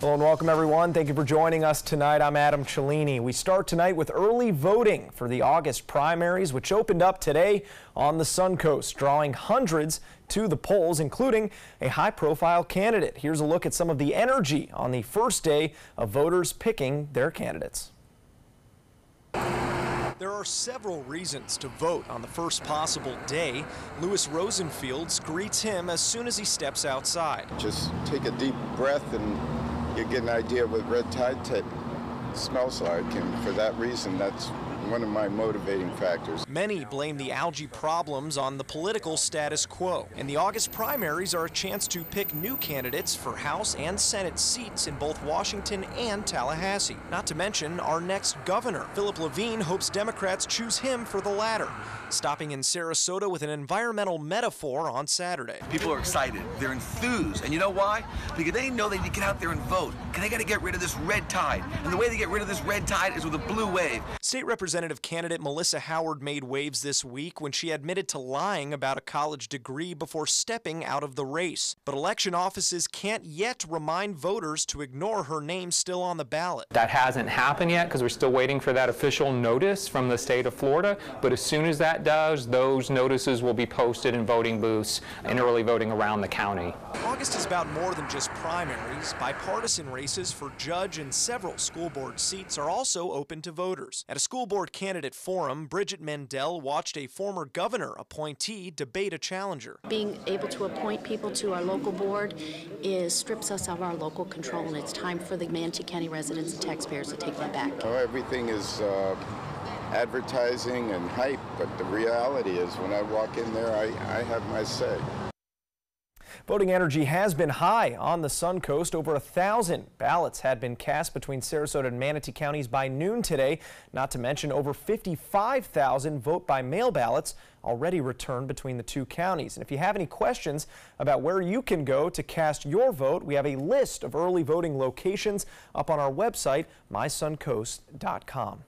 Hello and welcome everyone. Thank you for joining us tonight. I'm Adam Cellini. We start tonight with early voting for the August primaries, which opened up today on the Suncoast, drawing hundreds to the polls, including a high profile candidate. Here's a look at some of the energy on the first day of voters picking their candidates. There are several reasons to vote on the first possible day. Lewis Rosenfields greets him as soon as he steps outside. Just take a deep breath and you get an idea what red tide smells like. And for that reason, that's one of my motivating factors. Many blame the algae problems on the political status quo, and the August primaries are a chance to pick new candidates for House and Senate seats in both Washington and Tallahassee. Not to mention our next governor. Philip Levine hopes Democrats choose him for the latter, stopping in Sarasota with an environmental metaphor on Saturday. People are excited, they're enthused, and you know why? Because they know they need to get out there and vote, because they got to get rid of this red tide, and the way they get rid of this red tide is with a blue wave. State Representative Representative candidate Melissa Howard made waves this week when she admitted to lying about a college degree before stepping out of the race. But election offices can't yet remind voters to ignore her name still on the ballot. That hasn't happened yet because we're still waiting for that official notice from the state of Florida. But as soon as that does, those notices will be posted in voting booths and early voting around the county. August is about more than just primaries. Bipartisan races for judge and several school board seats are also open to voters. At a school board board candidate forum, Bridget Mendel watched a former governor appointee debate a challenger. Being able to appoint people to our local board is strips us of our local control, and it's time for the Manatee County residents and taxpayers to take that back. Oh, everything is uh, advertising and hype, but the reality is when I walk in there, I, I have my say. Voting energy has been high on the Suncoast. Over a thousand ballots had been cast between Sarasota and Manatee counties by noon today. Not to mention over 55,000 vote by mail ballots already returned between the two counties. And if you have any questions about where you can go to cast your vote, we have a list of early voting locations up on our website, mysuncoast.com.